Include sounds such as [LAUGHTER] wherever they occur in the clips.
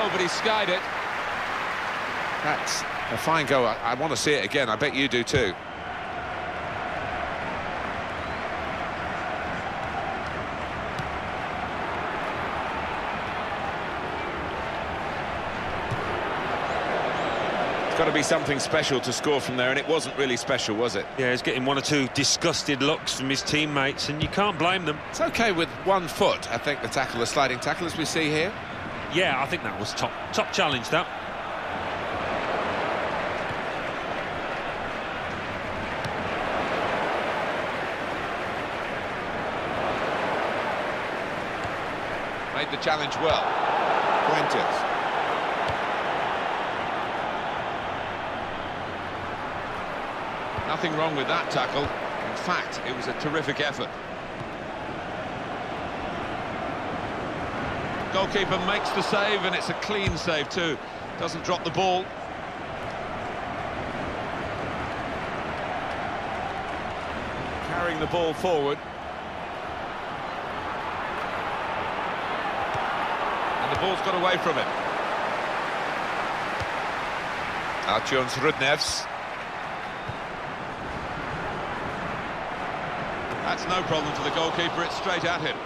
goal, but he skied it. That's a fine goal. I, I want to see it again. I bet you do too. It's got to be something special to score from there, and it wasn't really special, was it? Yeah, he's getting one or two disgusted looks from his teammates, and you can't blame them. It's okay with one foot, I think, the tackle, the sliding tackle, as we see here. Yeah, I think that was top top challenge, that. Made the challenge well. Fuentes. Nothing wrong with that tackle. In fact, it was a terrific effort. Goalkeeper makes the save, and it's a clean save too. Doesn't drop the ball. Carrying the ball forward. And the ball's got away from him. Artyom Rudnevs. That's no problem for the goalkeeper, it's straight at him.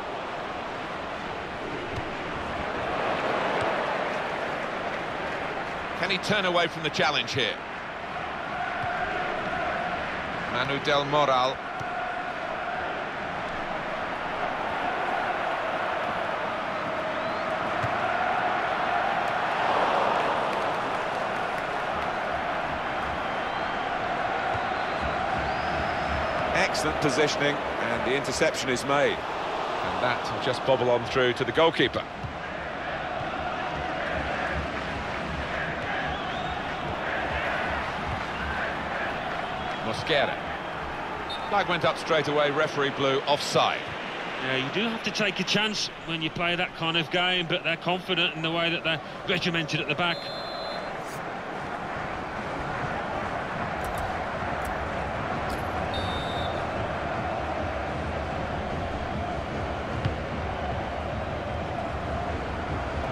Can he turn away from the challenge here? Manu Del Moral. Excellent positioning, and the interception is made. And that will just bobble on through to the goalkeeper. Mosquera. Flag went up straight away, referee blew offside. Yeah, you do have to take a chance when you play that kind of game, but they're confident in the way that they're regimented at the back.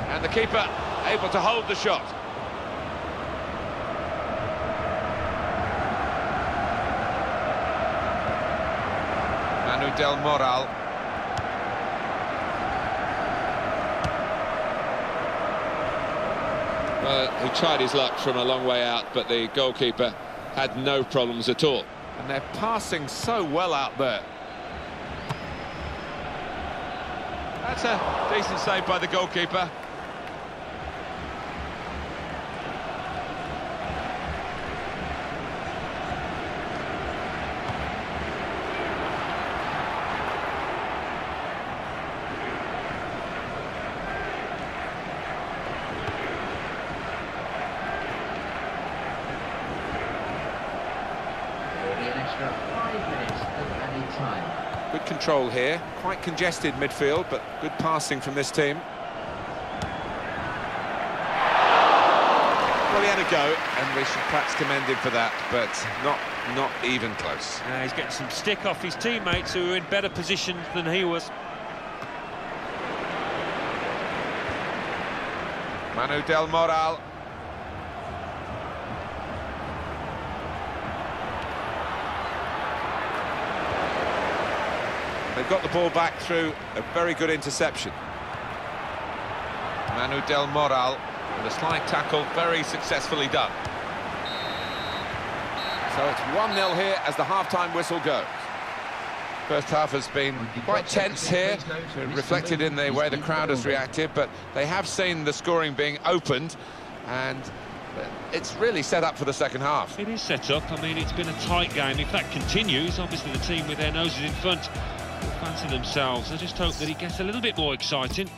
And the keeper able to hold the shot. Del Moral. Well, he tried his luck from a long way out, but the goalkeeper had no problems at all. And they're passing so well out there. That's a decent save by the goalkeeper. Extra five minutes of added time. Good control here. Quite congested midfield, but good passing from this team. Well, he had a go, and we should perhaps commend him for that, but not not even close. Uh, he's getting some stick off his teammates who are in better position than he was. Manu Del Moral. They've got the ball back through a very good interception. Manu Del Moral with a slide tackle, very successfully done. So it's 1-0 here as the half-time whistle goes. First half has been quite tense here, reflected in the way the crowd has reacted, but they have seen the scoring being opened, and it's really set up for the second half. It is set up. I mean, it's been a tight game. If that continues, obviously the team with their noses in front fancy themselves. I just hope that it gets a little bit more exciting.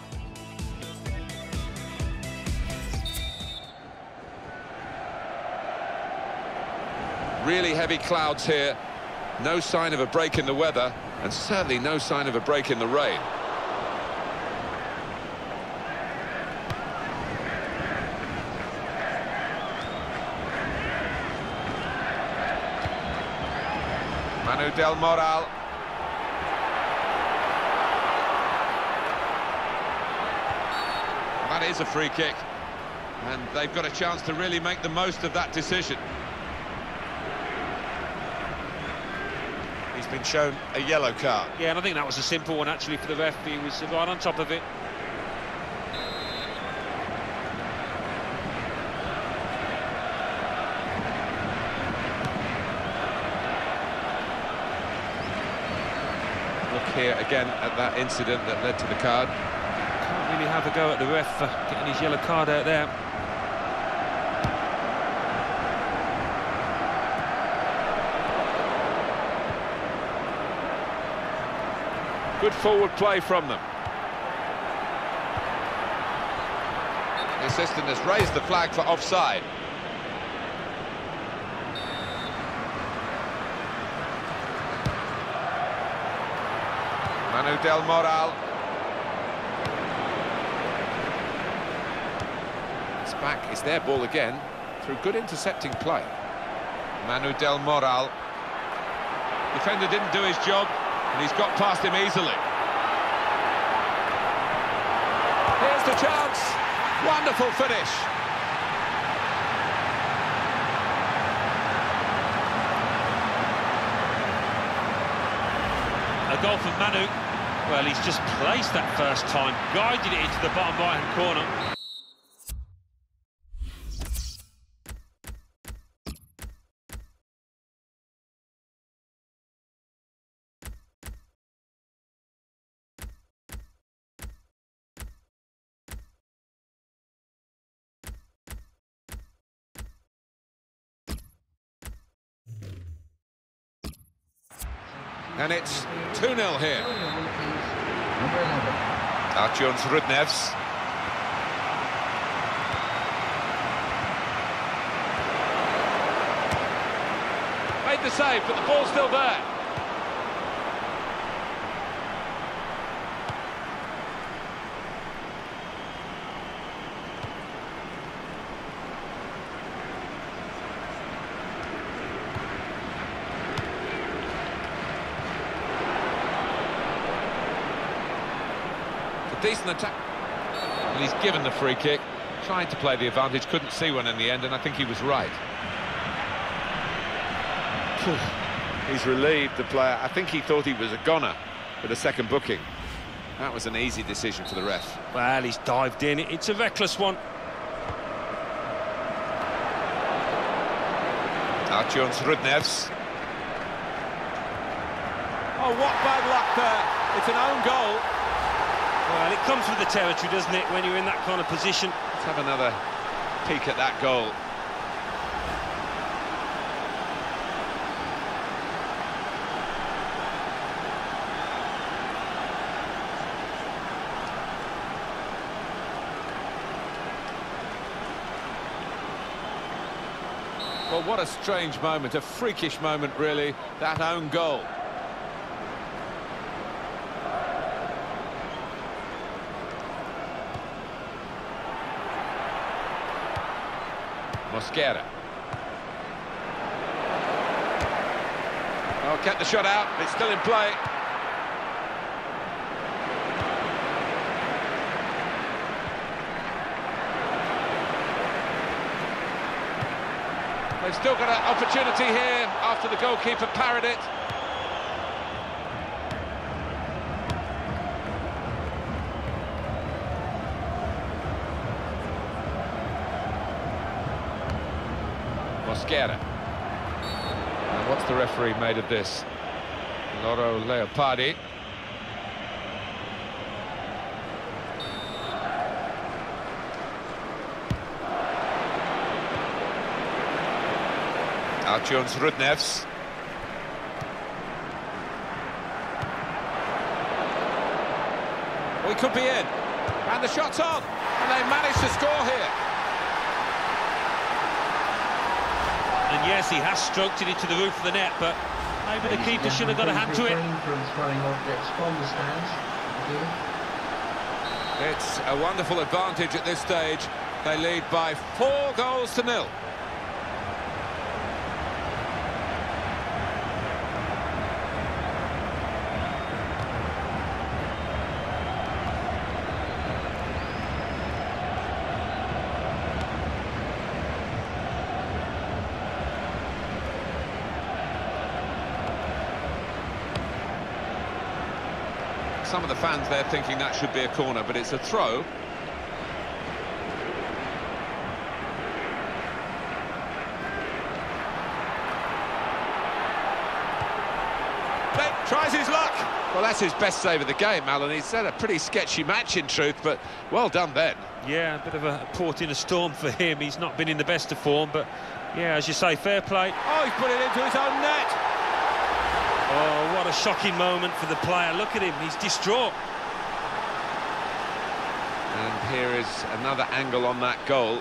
Really heavy clouds here, no sign of a break in the weather, and certainly no sign of a break in the rain. Manu Del Moral. That is a free kick. And they've got a chance to really make the most of that decision. He's been shown a yellow card. Yeah, and I think that was a simple one actually for the ref. He was right on top of it. Look here again at that incident that led to the card. Can't have a go at the ref for getting his yellow card out there. Good forward play from them. The assistant has raised the flag for offside. Manu Del Moral. It's back, it's their ball again, through good intercepting play. Manu Del Moral. Defender didn't do his job, and he's got past him easily. Here's the chance. Wonderful finish. A goal from Manu. Well, he's just placed that first time, guided it into the bottom right-hand corner. And it's 2-0 here. Number 11. Artyom Rudnevs. Made the save, but the ball's still there. It's a decent attack. And he's given the free kick. Tried to play the advantage, couldn't see one in the end, and I think he was right. [SIGHS] He's relieved the player. I think he thought he was a goner with a second booking. That was an easy decision for the ref. Well, he's dived in. It's a reckless one. Artyom Rudnevs. Oh, what bad luck there. It's an own goal. Well, it comes with the territory, doesn't it, when you're in that kind of position? Let's have another peek at that goal. Well, what a strange moment, a freakish moment, really, that own goal. Mosquera. Oh, kept the shot out, it's still in play. They've still got an opportunity here after the goalkeeper parried it. Mosquera. And what's the referee made of this? Loro Leopardi. Artyom Rudnevs. We could be in. And the shot's on. And they managed to score here. Yes, he has stroked it into the roof of the net, but maybe the keeper should have got a hand to it. It's a wonderful advantage at this stage. They lead by four goals to nil. Some of the fans there thinking that should be a corner, but it's a throw. tries his luck. Well, that's his best save of the game, Alan. He's had a pretty sketchy match, in truth, but well done then. Yeah, a bit of a port in a storm for him. He's not been in the best of form, but, yeah, as you say, fair play. Oh, he's put it into his own net. Oh, what a shocking moment for the player. Look at him, he's distraught. And here is another angle on that goal.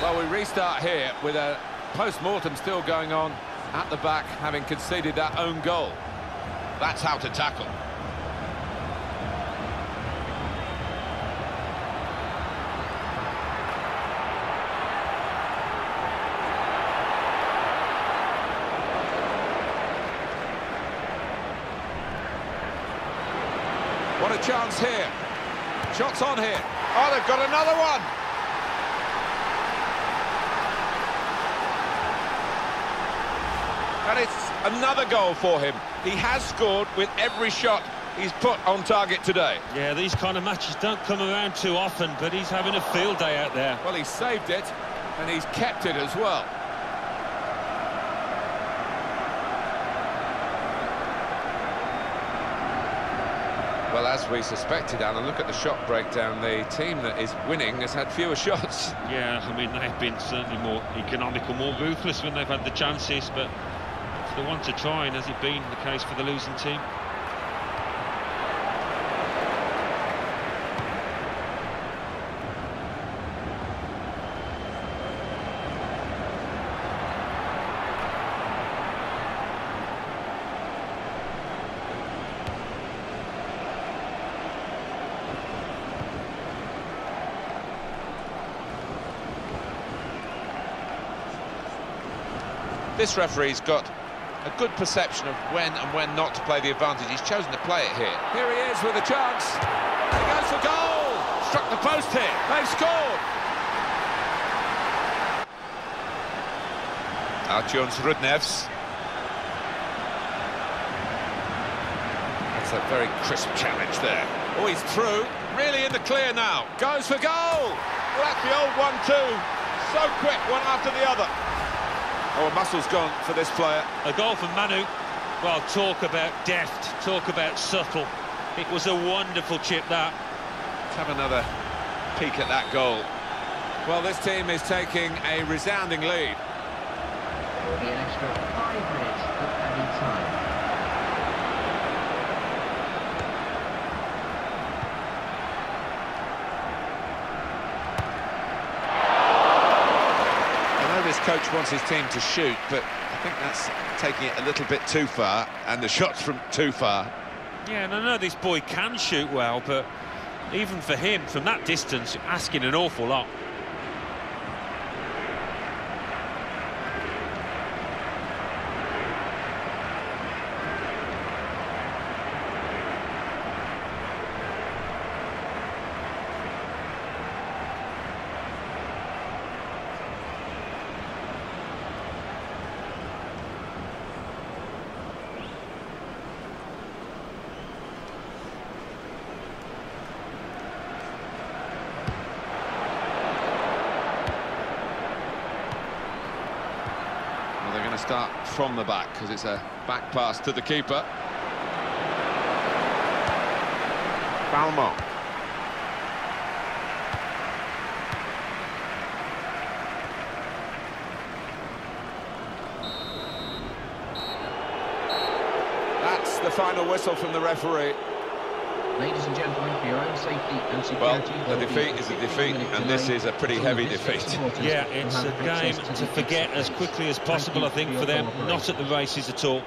Well, we restart here with a post-mortem still going on at the back, having conceded that own goal. That's how to tackle. Chance here. Shots on here. Oh, they've got another one. And it's another goal for him. He has scored with every shot he's put on target today. Yeah, these kind of matches don't come around too often, but he's having a field day out there. Well, he saved it, and he's kept it as well. Well, as we suspected, Alan, look at the shot breakdown. The team that is winning has had fewer [LAUGHS] shots. Yeah, I mean, they've been certainly more economical, more ruthless when they've had the chances, but the one to try, and has it been the case for the losing team? This referee's got a good perception of when and when not to play the advantage. He's chosen to play it here. Here he is with a chance. He goes for goal. Struck the post here. They've scored. Artyom Rudnevs. That's a very crisp challenge there. Oh, he's through. Really in the clear now. Goes for goal. Well, that's the old oh, one-two. So quick, one after the other. Oh, muscle's gone for this player. A goal from Manu. Well, talk about deft, talk about subtle. It was a wonderful chip, that. Let's have another peek at that goal. Well, this team is taking a resounding lead. Will be an extra five minutes of added time. I know this coach wants his team to shoot, but I think that's taking it a little bit too far, and the shot's from too far. Yeah, and I know this boy can shoot well, but even for him, from that distance, asking an awful lot. They're going to start from the back because it's a back pass to the keeper. Balmont. That's the final whistle from the referee. Ladies and gentlemen, for your own safety and Well, security... a there will be defeat is a defeat, and this is a pretty heavy defeat. Yeah, it's a game to forget as quickly as possible, I think, for for them. Not at the races at all.